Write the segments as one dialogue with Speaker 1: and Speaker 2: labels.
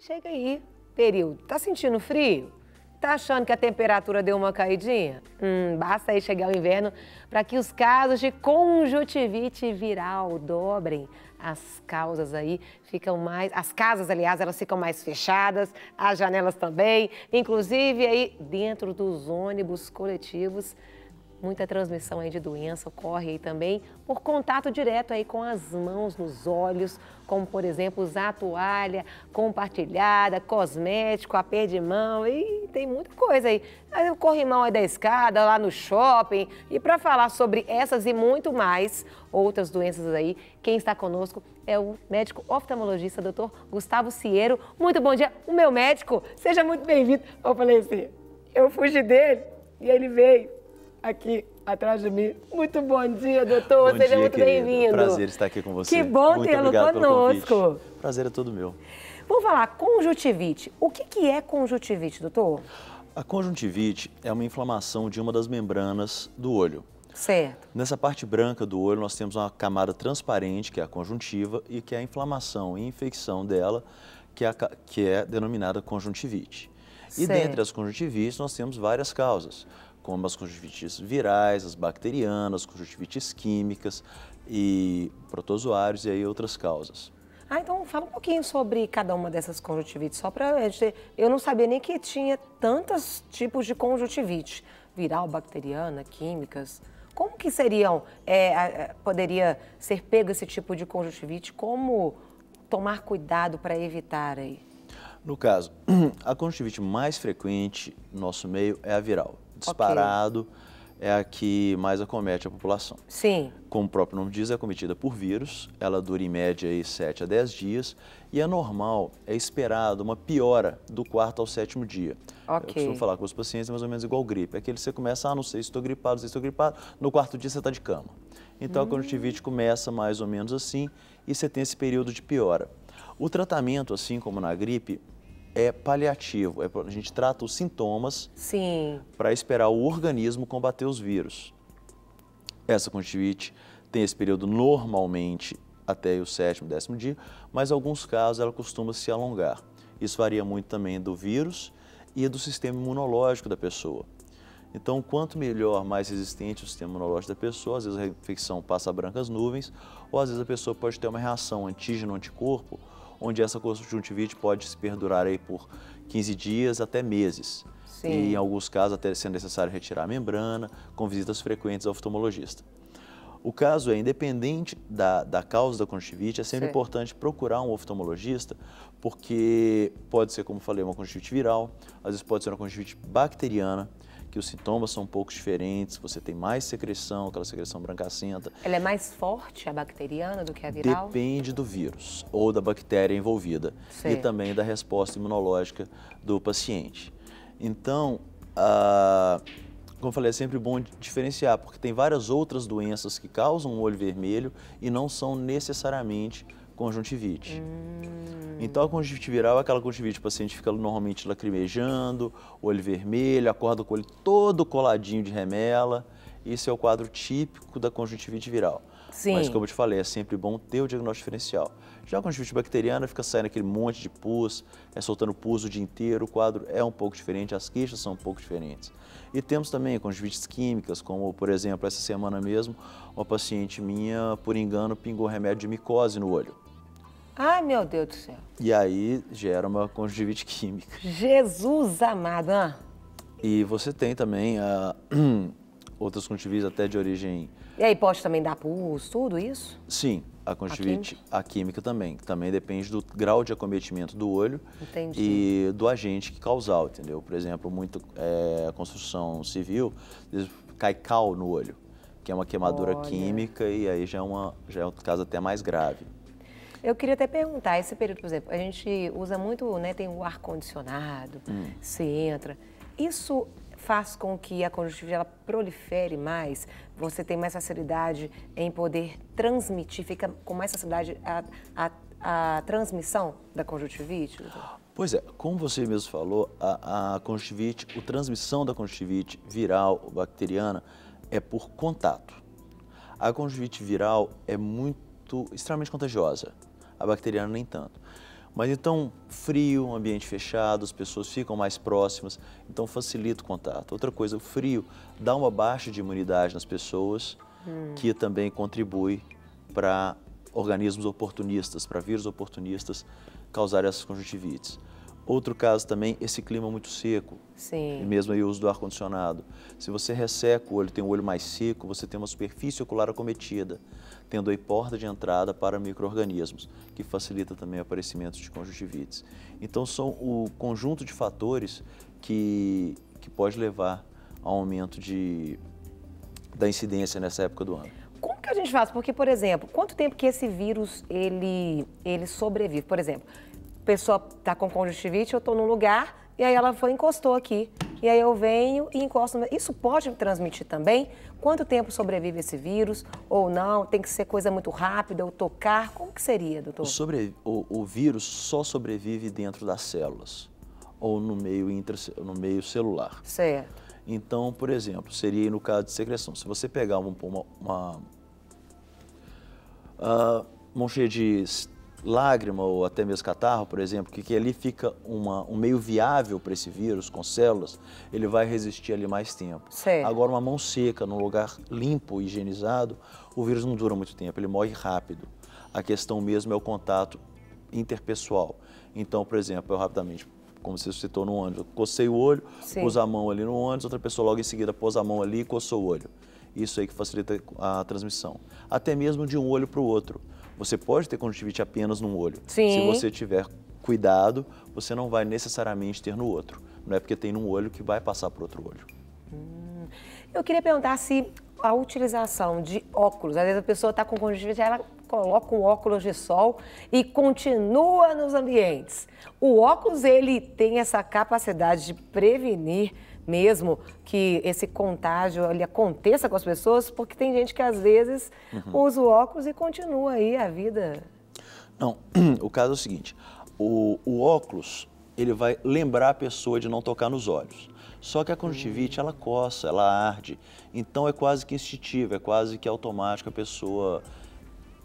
Speaker 1: Chega aí, período. Tá sentindo frio? Tá achando que a temperatura deu uma caidinha? Hum, basta aí chegar o inverno para que os casos de conjuntivite viral dobrem. As causas aí ficam mais, as casas, aliás, elas ficam mais fechadas, as janelas também, inclusive aí dentro dos ônibus coletivos muita transmissão aí de doença ocorre aí também por contato direto aí com as mãos nos olhos, como por exemplo usar toalha compartilhada, cosmético, aperto de mão e tem muita coisa aí. O corrimão aí da escada, lá no shopping. E para falar sobre essas e muito mais outras doenças aí, quem está conosco é o médico oftalmologista, doutor Gustavo Ciero. Muito bom dia, o meu médico, seja muito bem-vindo. Eu falei assim, eu fugi dele e ele veio aqui atrás de mim. Muito bom dia, doutor.
Speaker 2: Bom
Speaker 1: Seja
Speaker 2: dia,
Speaker 1: muito bem-vindo.
Speaker 2: Prazer estar aqui com você.
Speaker 1: Que bom tê-lo conosco.
Speaker 2: Prazer é todo meu.
Speaker 1: Vamos falar conjuntivite. O que, que é conjuntivite, doutor?
Speaker 2: A conjuntivite é uma inflamação de uma das membranas do olho.
Speaker 1: Certo.
Speaker 2: Nessa parte branca do olho, nós temos uma camada transparente, que é a conjuntiva, e que é a inflamação e infecção dela, que é, a, que é denominada conjuntivite. E
Speaker 1: Certo.
Speaker 2: dentre as conjuntivites, nós temos várias causas como as conjuntivites virais, as bacterianas, conjuntivites químicas e protozoários e aí outras causas.
Speaker 1: Ah, então fala um pouquinho sobre cada uma dessas conjuntivites, só para gente ter... Eu não sabia nem que tinha tantos tipos de conjuntivite, viral, bacteriana, químicas. Como que seriam, é, poderia ser pego esse tipo de conjuntivite? Como tomar cuidado para evitar aí?
Speaker 2: No caso, a conjuntivite mais frequente no nosso meio é a viral. Disparado é a que mais acomete a população.
Speaker 1: Sim,
Speaker 2: Como o próprio nome diz, é cometida por vírus, ela dura em média aí 7 a 10 dias e é normal, é esperado uma piora do quarto ao sétimo dia. Eu
Speaker 1: Ok.
Speaker 2: costumo falar com os pacientes é mais ou menos igual gripe, é aquele que você começa, ah, não sei se estou gripado, não sei se estou gripado, no quarto dia você está de cama. Então a conjuntivite começa mais ou menos assim e você tem esse período de piora. O tratamento, assim como na gripe, é paliativo, é, a gente trata os sintomas para esperar o organismo combater os vírus. Essa conjuntivite tem esse período normalmente até o sétimo, décimo dia, mas em alguns casos ela costuma se alongar. Isso varia muito também do vírus e do sistema imunológico da pessoa. Então, quanto melhor, mais resistente o sistema imunológico da pessoa, às vezes a infecção passa a brancas nuvens, ou às vezes a pessoa pode ter uma reação antígeno-anticorpo, onde essa conjuntivite pode se perdurar aí por 15 dias até meses.
Speaker 1: Sim.
Speaker 2: E em alguns casos até ser necessário retirar a membrana, com visitas frequentes ao oftalmologista. O caso é, independente da, da causa da conjuntivite, é sempre
Speaker 1: Certo.
Speaker 2: importante procurar um oftalmologista, porque pode ser, como falei, uma conjuntivite viral, às vezes pode ser uma conjuntivite bacteriana, que os sintomas são um pouco diferentes, você tem mais secreção, aquela secreção brancacenta.
Speaker 1: Ela é mais forte, a bacteriana, do que a viral?
Speaker 2: Depende do vírus ou da bactéria envolvida e
Speaker 1: Certo.
Speaker 2: também da resposta imunológica do paciente. Então, ah, como eu falei, é sempre bom diferenciar, porque tem várias outras doenças que causam o olho vermelho e não são necessariamente conjuntivite. Então a conjuntivite viral é aquela conjuntivite o paciente fica normalmente lacrimejando, olho vermelho, acorda com o olho todo coladinho de remela. Isso é o quadro típico da conjuntivite viral.
Speaker 1: Sim.
Speaker 2: Mas como eu te falei, é sempre bom ter o diagnóstico diferencial. Já a conjuntivite bacteriana fica saindo aquele monte de pus, é soltando pus o dia inteiro, o quadro é um pouco diferente, as queixas são um pouco diferentes. E temos também conjuntivites químicas, como por exemplo, essa semana mesmo, uma paciente minha, por engano, pingou remédio de micose no olho.
Speaker 1: Ai, meu Deus do céu.
Speaker 2: E aí gera uma conjuntivite química.
Speaker 1: Jesus amado, ah.
Speaker 2: E você tem também ah, outras conjuntivites até de origem,
Speaker 1: E aí pode também dar pus, tudo isso?
Speaker 2: sim, a conjuntivite, a química também, que também depende do grau de acometimento do olho
Speaker 1: Entendi.
Speaker 2: e do agente que causal, entendeu? Por exemplo, muito é, a construção civil, cai cal no olho, que é uma queimadura
Speaker 1: Olha.
Speaker 2: química e aí já é, uma, já é um caso até mais grave.
Speaker 1: Eu queria até perguntar, esse período, por exemplo, a gente usa muito, né, tem o ar-condicionado, você entra. Isso faz com que a conjuntivite ela prolifere mais? Você tem mais facilidade em poder transmitir, fica com mais facilidade a, a, a transmissão da conjuntivite? doutor?
Speaker 2: Pois é, como você mesmo falou, a, a conjuntivite, a transmissão da conjuntivite viral ou bacteriana é por contato. A conjuntivite viral é muito, extremamente contagiosa, a bacteriana nem tanto. Mas então, frio, ambiente fechado, as pessoas ficam mais próximas, então facilita o contato. Outra coisa, o frio dá uma baixa de imunidade nas pessoas, hum. que também contribui para organismos oportunistas, para vírus oportunistas causarem essas conjuntivites. Outro caso também, esse clima muito seco.
Speaker 1: Sim.
Speaker 2: E mesmo aí o uso do ar-condicionado. Se você resseca o olho, tem o olho mais seco, você tem uma superfície ocular acometida, tendo aí porta de entrada para micro-organismos, que facilita também o aparecimento de conjuntivites. Então são o conjunto de fatores que, que pode levar ao aumento de, da incidência nessa época do ano.
Speaker 1: Como que a gente faz? Porque, por exemplo, quanto tempo que esse vírus ele, ele sobrevive? Por exemplo, pessoa está com conjuntivite, eu estou num lugar e aí ela foi encostou aqui. E aí eu venho e encosto. Isso pode transmitir também? Quanto tempo sobrevive esse vírus ou não? Tem que ser coisa muito rápida ou tocar? Como que seria, doutor?
Speaker 2: O, sobre, o, o vírus só sobrevive dentro das células ou no meio, inter, no meio celular.
Speaker 1: Certo.
Speaker 2: Então, por exemplo, seria no caso de secreção. Se você pegar uma, uma, uma, uh, mão cheia de lágrima ou até mesmo catarro, por exemplo, que, que ali fica uma, um meio viável para esse vírus com células, ele vai resistir ali mais tempo.
Speaker 1: Certo.
Speaker 2: Agora, uma mão seca, num lugar limpo, higienizado, o vírus não dura muito tempo, ele morre rápido. A questão mesmo é o contato interpessoal. Então, por exemplo, eu rapidamente, como você citou no ônibus, cocei o olho, Sim. pus a mão ali no ônibus, outra pessoa logo em seguida pôs a mão ali e coçou o olho. Isso aí que facilita a transmissão. Até mesmo de um olho para o outro. Você pode ter conjuntivite apenas num olho.
Speaker 1: Sim.
Speaker 2: Se você tiver cuidado, você não vai necessariamente ter no outro. Não é porque tem num olho que vai passar para outro olho.
Speaker 1: Hum. Eu queria perguntar se a utilização de óculos, às vezes a pessoa está com conjuntivite, ela coloca um óculos de sol e continua nos ambientes. O óculos ele tem essa capacidade de prevenir mesmo que esse contágio ele aconteça com as pessoas, porque tem gente que às vezes uhum. usa o óculos e continua aí a vida.
Speaker 2: Não, o caso é o seguinte, o, o óculos ele vai lembrar a pessoa de não tocar nos olhos. Só que a conjuntivite, ela coça, ela arde. Então é quase que instintivo, é quase que automático a pessoa,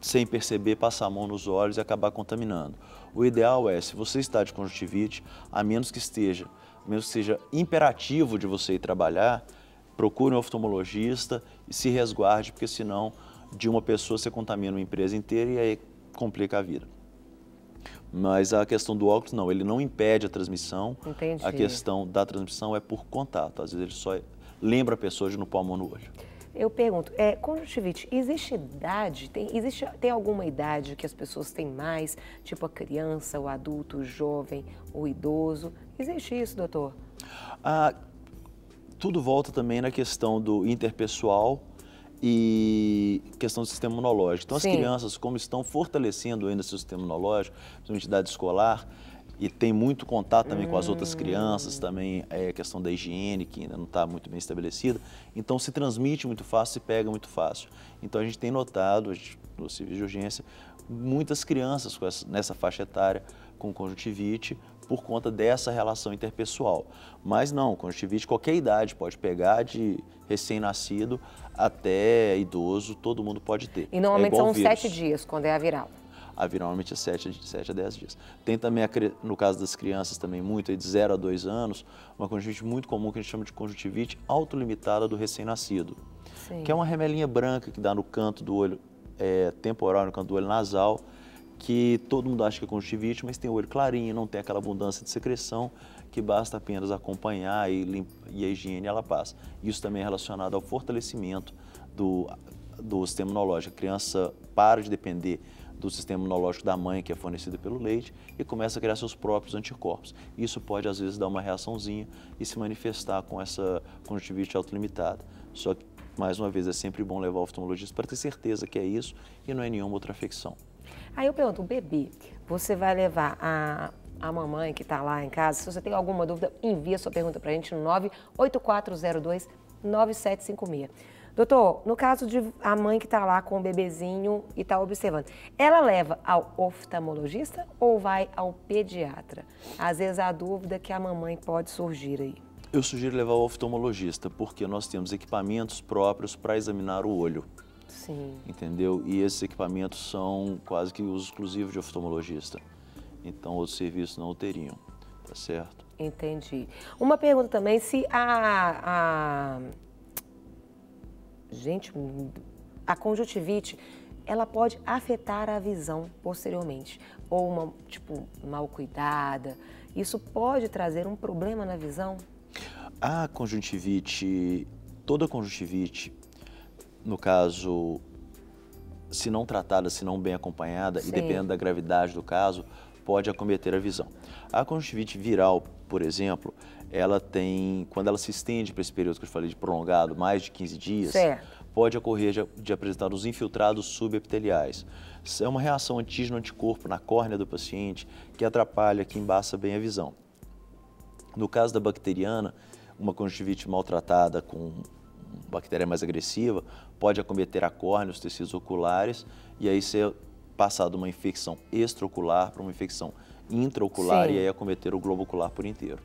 Speaker 2: sem perceber, passar a mão nos olhos e acabar contaminando. O ideal é, se você está de conjuntivite, a menos que esteja mesmo que seja imperativo de você ir trabalhar, procure um oftalmologista e se resguarde, porque senão de uma pessoa você contamina uma empresa inteira e aí complica a vida. Mas a questão do óculos, não, ele não impede a transmissão.
Speaker 1: Entendi.
Speaker 2: A questão da transmissão é por contato. Às vezes ele só lembra a pessoa de não pôr a mão no olho.
Speaker 1: Eu pergunto, é, conjuntivite, existe idade? Tem, existe, tem alguma idade que as pessoas têm mais? Tipo a criança, o adulto, o jovem, o idoso? Existe isso, doutor?
Speaker 2: Ah, tudo volta também na questão do interpessoal e questão do sistema imunológico. Então,
Speaker 1: Sim.
Speaker 2: as crianças, como estão fortalecendo ainda seu sistema imunológico, sua entidade escolar, e tem muito contato também hum. com as outras crianças, também é a questão da higiene, que ainda não está muito bem estabelecida. Então, se transmite muito fácil, se pega muito fácil. Então, a gente tem notado, no serviço de urgência, muitas crianças essa, nessa faixa etária com conjuntivite por conta dessa relação interpessoal. Mas não, conjuntivite qualquer idade pode pegar, de recém-nascido até idoso, todo mundo pode ter.
Speaker 1: E normalmente é são sete dias quando é a viral
Speaker 2: a vir normalmente é 7, 7 a 10 dias. Tem também, no caso das crianças, também muito, de 0 a 2 anos, uma conjuntivite muito comum que a gente chama de conjuntivite autolimitada do recém-nascido, que é uma remelinha branca que dá no canto do olho é, temporal, no canto do olho nasal, que todo mundo acha que é conjuntivite, mas tem o olho clarinho, não tem aquela abundância de secreção, que basta apenas acompanhar e, e a higiene ela passa. Isso também é relacionado ao fortalecimento do, do sistema imunológico. A criança para de depender do sistema imunológico da mãe, que é fornecido pelo leite, e começa a criar seus próprios anticorpos. Isso pode, às vezes, dar uma reaçãozinha e se manifestar com essa conjuntivite autolimitada. Só que, mais uma vez, é sempre bom levar o oftalmologista para ter certeza que é isso e não é nenhuma outra afecção.
Speaker 1: Aí eu pergunto, o bebê, você vai levar a, a mamãe que está lá em casa? Se você tem alguma dúvida, envia sua pergunta para a gente no 98402 9756. Doutor, no caso de a mãe que está lá com o bebezinho e está observando, ela leva ao oftalmologista ou vai ao pediatra? Às vezes a dúvida que a mamãe pode surgir aí.
Speaker 2: Eu sugiro levar ao oftalmologista, porque nós temos equipamentos próprios para examinar o olho.
Speaker 1: Sim.
Speaker 2: Entendeu? E esses equipamentos são quase que uso exclusivo de oftalmologista. então outros serviços não o teriam, tá certo?
Speaker 1: Entendi. Uma pergunta também, se a, a... gente, a conjuntivite, ela pode afetar a visão posteriormente, ou uma, tipo, mal cuidada, isso pode trazer um problema na visão?
Speaker 2: A conjuntivite, toda conjuntivite, no caso, se não tratada, se não bem acompanhada, Sim. e dependendo da gravidade do caso, pode acometer a visão. A conjuntivite viral, por exemplo, ela tem, quando ela se estende para esse período que eu falei de prolongado, mais de 15 dias, certo. pode ocorrer de, de, apresentar os infiltrados subepiteliais. É uma reação antígeno-anticorpo na córnea do paciente que atrapalha, que embaça bem a visão. No caso da bacteriana, uma conjuntivite maltratada com bactéria mais agressiva pode acometer a córnea, os tecidos oculares e aí ser passado uma infecção extraocular para uma infecção intraocular Sim. e aí acometer o globo ocular por inteiro.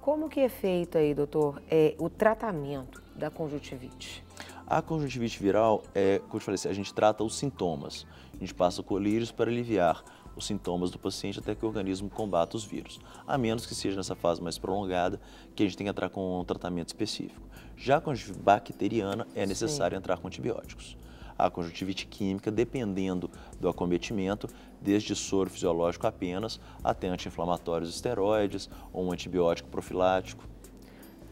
Speaker 1: Como que é feito aí, doutor, é, o tratamento da conjuntivite?
Speaker 2: A conjuntivite viral, é, como eu falei, a gente trata os sintomas. A gente passa colírios para aliviar os sintomas do paciente até que o organismo combata os vírus, a menos que seja nessa fase mais prolongada, que a gente tenha que entrar com um tratamento específico. Já a conjuntivite bacteriana, é necessário Sim. entrar com antibióticos a conjuntivite química, dependendo do acometimento, desde soro fisiológico apenas até anti-inflamatórios esteroides ou um antibiótico profilático.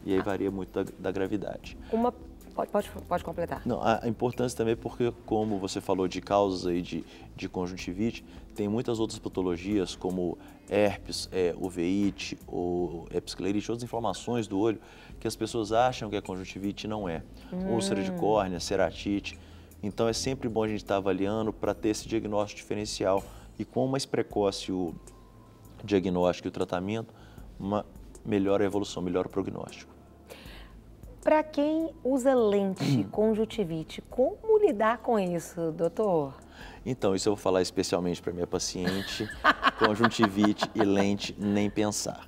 Speaker 2: E aí varia muito da, da gravidade.
Speaker 1: Uma Pode, pode, pode, completar.
Speaker 2: Não, a importância também é porque, como você falou de causas aí de, de conjuntivite, tem muitas outras patologias, como herpes, é, uveíte, ou episclerite, outras inflamações do olho, que as pessoas acham que é conjuntivite e não é. Hum. Úlcera de córnea, ceratite. Então é sempre bom a gente estar avaliando para ter esse diagnóstico diferencial. E quanto mais precoce o diagnóstico e o tratamento, uma, melhor a evolução, melhor o prognóstico.
Speaker 1: Para quem usa lente conjuntivite, como lidar com isso, doutor?
Speaker 2: Então, isso eu vou falar especialmente para minha paciente, conjuntivite e lente, nem pensar.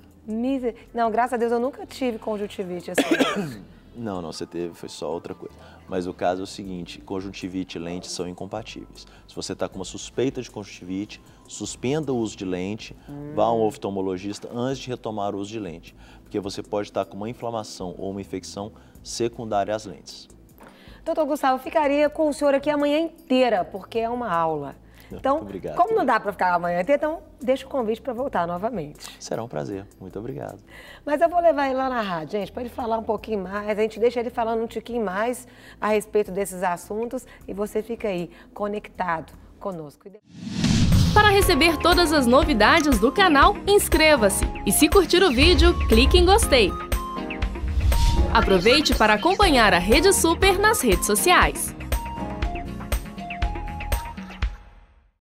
Speaker 1: Não, graças a Deus eu nunca tive conjuntivite assim.
Speaker 2: Não, não, você teve, foi só outra coisa. Mas o caso é o seguinte, conjuntivite e lente são incompatíveis. Se você está com uma suspeita de conjuntivite, suspenda o uso de lente, hum. vá a um oftalmologista antes de retomar o uso de lente, porque você pode estar com uma inflamação ou uma infecção secundária às lentes.
Speaker 1: Doutor Gustavo, ficaria com o senhor aqui a manhã inteira, porque é uma aula. Então, obrigado, como não dá para ficar amanhã inteira, então deixa o convite para voltar novamente.
Speaker 2: Será um prazer. Muito obrigado.
Speaker 1: Mas eu vou levar ele lá na rádio, gente, para ele falar um pouquinho mais. A gente deixa ele falando um tiquinho mais a respeito desses assuntos e você fica aí conectado conosco.
Speaker 3: Para receber todas as novidades do canal, inscreva-se e se curtir o vídeo, clique em gostei. Aproveite para acompanhar a Rede Super nas redes sociais.